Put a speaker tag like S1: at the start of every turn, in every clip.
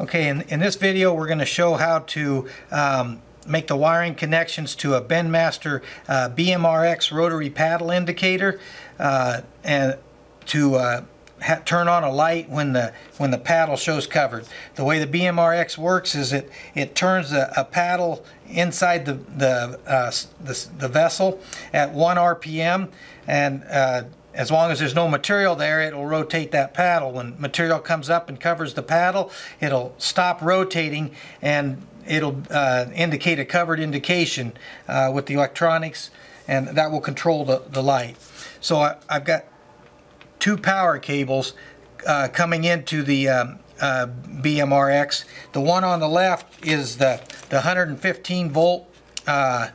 S1: Okay, in, in this video we're going to show how to um, make the wiring connections to a BinMaster uh, BMRX rotary paddle indicator uh, and to uh, turn on a light when the when the paddle shows covered. The way the BMRX works is it it turns a, a paddle inside the the, uh, the, the vessel at 1 RPM and uh, as long as there's no material there, it'll rotate that paddle. When material comes up and covers the paddle, it'll stop rotating and it'll uh, indicate a covered indication uh, with the electronics and that will control the, the light. So I, have got two power cables uh, coming into the um, uh, BMRX. The one on the left is the, the 115 volt uh,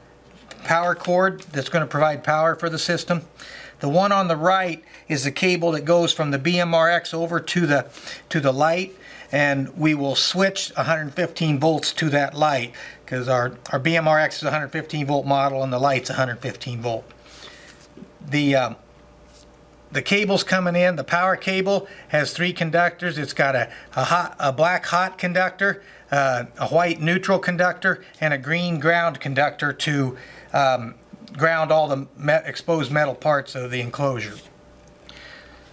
S1: power cord that's going to provide power for the system. The one on the right is the cable that goes from the BMRX over to the to the light and we will switch 115 volts to that light because our, our BMRX is 115 volt model and the light's 115 volt. The um, the cable's coming in, the power cable has three conductors. It's got a, a, hot, a black hot conductor, uh, a white neutral conductor, and a green ground conductor to um, ground all the exposed metal parts of the enclosure.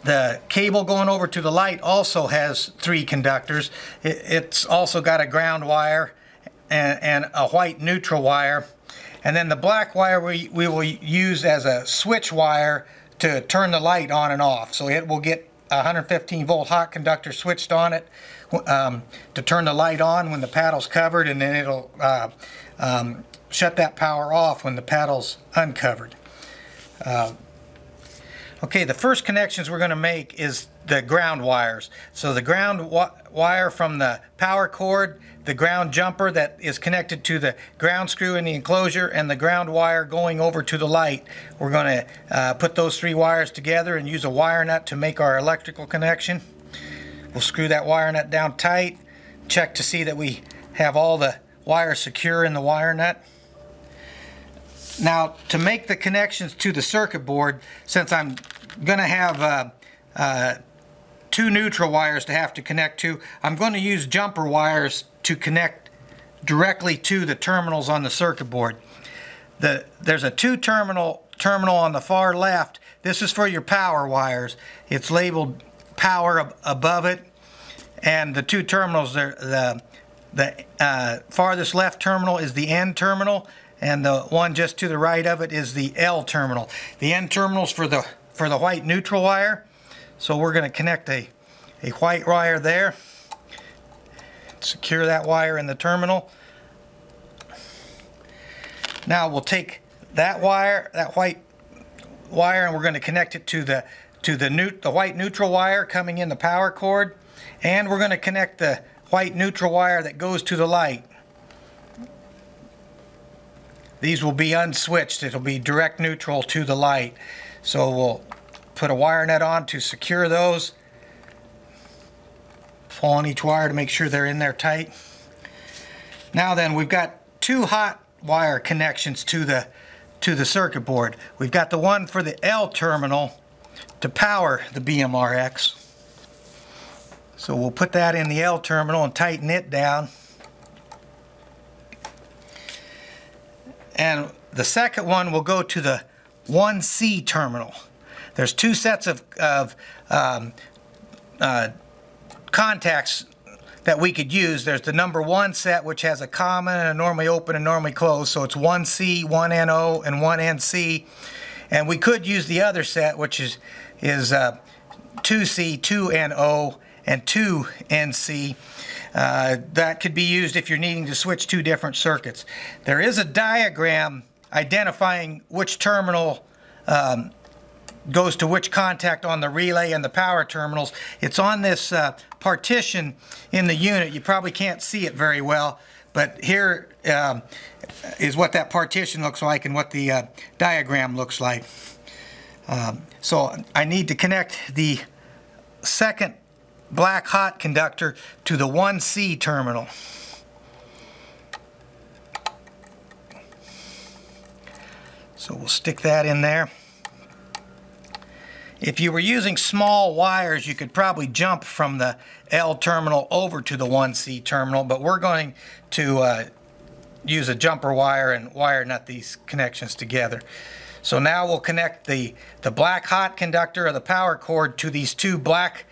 S1: The cable going over to the light also has three conductors. It, it's also got a ground wire and, and, a white neutral wire. And then the black wire we, we will use as a switch wire to turn the light on and off. So it will get 115 volt hot conductor switched on it um, to turn the light on when the paddle's covered and then it'll uh, um, shut that power off when the paddle's uncovered. Uh, okay, the first connections we're going to make is the ground wires. So the ground wire from the power cord, the ground jumper that is connected to the ground screw in the enclosure, and the ground wire going over to the light. We're going to uh, put those three wires together and use a wire nut to make our electrical connection. We'll screw that wire nut down tight, check to see that we have all the wires secure in the wire nut. Now, to make the connections to the circuit board, since I'm going to have uh, uh, two neutral wires to have to connect to, I'm going to use jumper wires to connect directly to the terminals on the circuit board. The, there's a two terminal terminal on the far left. This is for your power wires. It's labeled power ab above it. And the two terminals, the, the uh, farthest left terminal is the N terminal and the one just to the right of it is the L terminal. The N terminals for the for the white neutral wire. So we're going to connect a, a white wire there. Secure that wire in the terminal. Now we'll take that wire, that white wire, and we're going to connect it to the to the new the white neutral wire coming in the power cord, and we're going to connect the white neutral wire that goes to the light. These will be unswitched. It'll be direct neutral to the light. So we'll put a wire net on to secure those. Pull on each wire to make sure they're in there tight. Now then, we've got two hot wire connections to the to the circuit board. We've got the one for the L terminal to power the BMRX. So we'll put that in the L terminal and tighten it down. And the second one will go to the 1C terminal. There's two sets of, of um, uh, contacts that we could use. There's the number one set, which has a common and a normally open and normally closed. So it's 1C, 1NO, and 1NC. And we could use the other set, which is, is uh, 2C, 2NO, and 2NC. Uh, that could be used if you're needing to switch two different circuits. There is a diagram identifying which terminal um, goes to which contact on the relay and the power terminals. It's on this uh, partition in the unit. You probably can't see it very well, but here um, is what that partition looks like and what the uh, diagram looks like. Um, so I need to connect the second black hot conductor to the 1C terminal. So we'll stick that in there. If you were using small wires, you could probably jump from the L terminal over to the 1C terminal, but we're going to uh, use a jumper wire and wire nut these connections together. So now we'll connect the, the black hot conductor of the power cord to these two black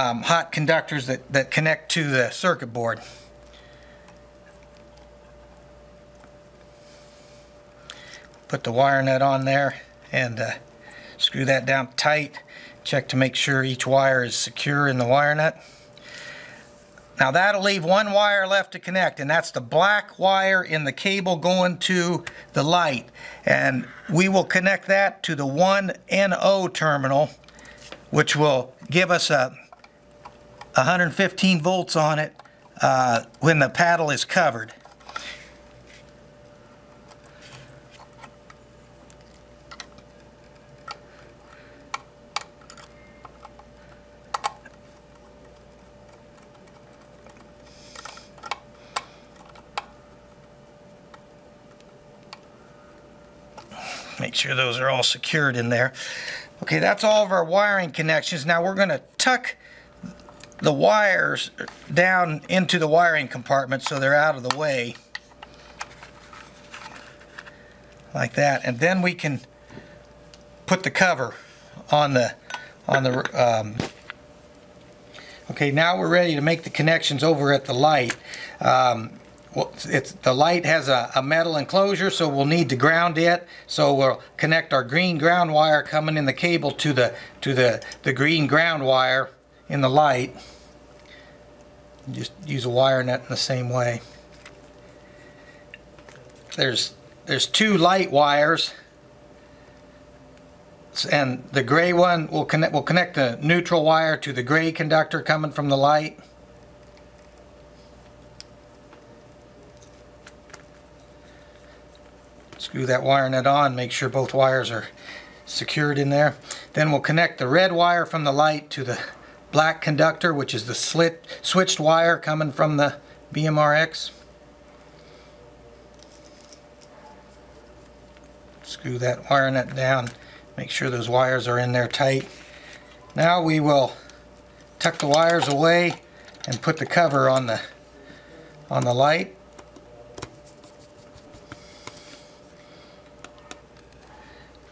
S1: um, hot conductors that, that connect to the circuit board. Put the wire nut on there and uh, screw that down tight. Check to make sure each wire is secure in the wire nut. Now that'll leave one wire left to connect and that's the black wire in the cable going to the light. And we will connect that to the 1NO terminal which will give us a 115 volts on it uh, when the paddle is covered. Make sure those are all secured in there. Okay, that's all of our wiring connections. Now we're going to tuck the wires down into the wiring compartment so they're out of the way. Like that. And then we can put the cover on the on the um, okay now we're ready to make the connections over at the light um, well, it's the light has a, a, metal enclosure so we'll need to ground it so we'll connect our green ground wire coming in the cable to the to the the green ground wire in the light just use a wire nut in the same way there's there's two light wires and the gray one will connect will connect the neutral wire to the gray conductor coming from the light Screw that wire nut on, make sure both wires are secured in there. Then we'll connect the red wire from the light to the black conductor, which is the slit switched wire coming from the BMRX. Screw that wire nut down, make sure those wires are in there tight. Now we will tuck the wires away and put the cover on the on the light.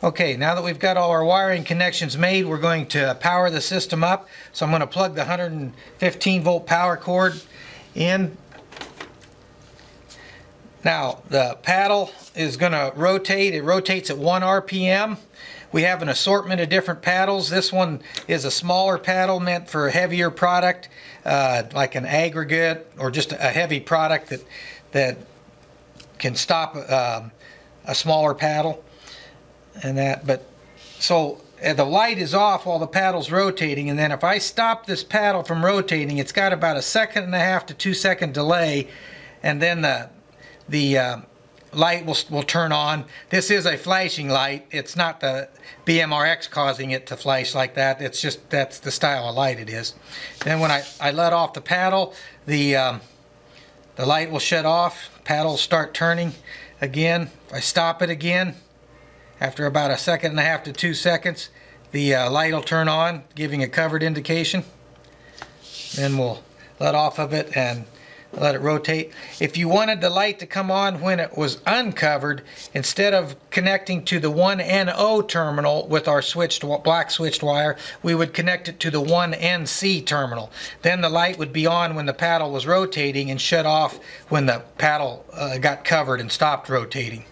S1: Okay, now that we've got all our wiring connections made, we're going to power the system up. So I'm going to plug the 115 volt power cord in. Now, the paddle is going to rotate. It rotates at 1 RPM. We have an assortment of different paddles. This one is a smaller paddle meant for a heavier product, uh, like an aggregate or just a heavy product that, that can stop um, a smaller paddle and that, but so uh, the light is off while the paddle's rotating and then if I stop this paddle from rotating it's got about a second and a half to two second delay and then the the uh, light will, will turn on. This is a flashing light. It's not the BMRX causing it to flash like that. It's just that's the style of light it is. Then when I, I let off the paddle the um, the light will shut off. Paddle start turning again. If I stop it again after about a second and a half to two seconds, the uh, light will turn on, giving a covered indication. Then we'll let off of it and let it rotate. If you wanted the light to come on when it was uncovered, instead of connecting to the 1NO terminal with our switched black switched wire, we would connect it to the 1NC terminal. Then the light would be on when the paddle was rotating and shut off when the paddle uh, got covered and stopped rotating.